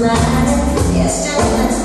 last yesterday.